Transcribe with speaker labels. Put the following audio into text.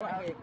Speaker 1: Yes!